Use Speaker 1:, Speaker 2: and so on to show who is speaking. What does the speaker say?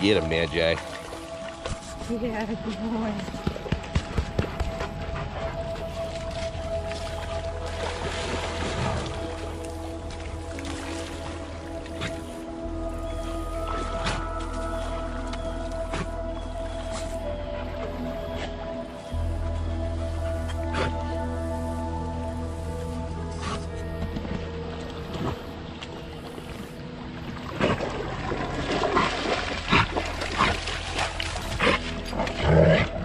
Speaker 1: get him, Jay.
Speaker 2: Yeah, good boy. Oh.